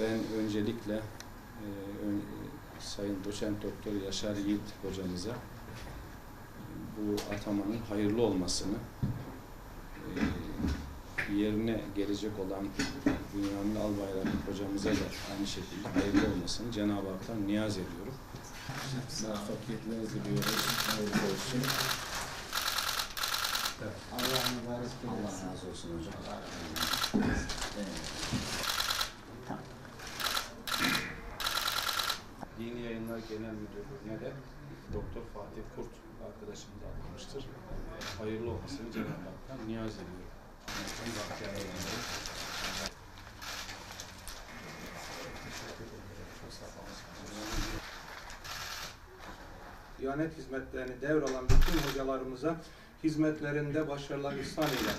Ben öncelikle e, ön- e, Sayın Doçent Doktor Yaşar Yiğit hocamıza bu atamanın hayırlı olmasını e, yerine gelecek olan Bünyamin Albayrak hocamıza da aynı şekilde hayırlı olmasını Cenab-ı Hak'tan niyaz ediyorum. Muvaffakiyetler diliyoruz. Hayırlı olsun. Allah mübarek Allah razı olsun hocam. Dini Yayınlar Genel Müdürlüğü'ne de Doktor Fatih Kurt arkadaşım da atmıştır. Hayırlı olmasını Cenab-ı Hak'tan niyaz ediyorum. Diyanet hizmetlerini devralan bütün hocalarımıza hizmetlerinde başarılar ihsan eyle.